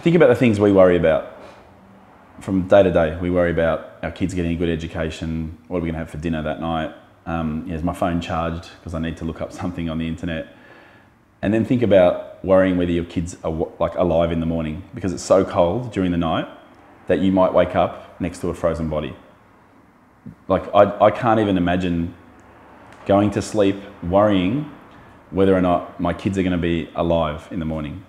think about the things we worry about from day to day. We worry about our kids getting a good education. What are we going to have for dinner that night? Um, is my phone charged because I need to look up something on the internet? And then think about worrying whether your kids are like alive in the morning because it's so cold during the night that you might wake up next to a frozen body. Like I, I can't even imagine going to sleep worrying whether or not my kids are going to be alive in the morning.